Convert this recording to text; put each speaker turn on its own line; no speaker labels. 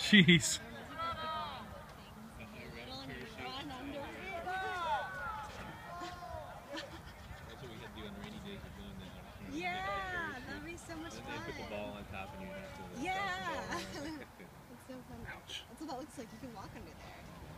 Jeez.
Yeah, that'd be so much fun.
put the ball on top and you have to.
Yeah. It's so fun. That's what that looks like. You can walk under there.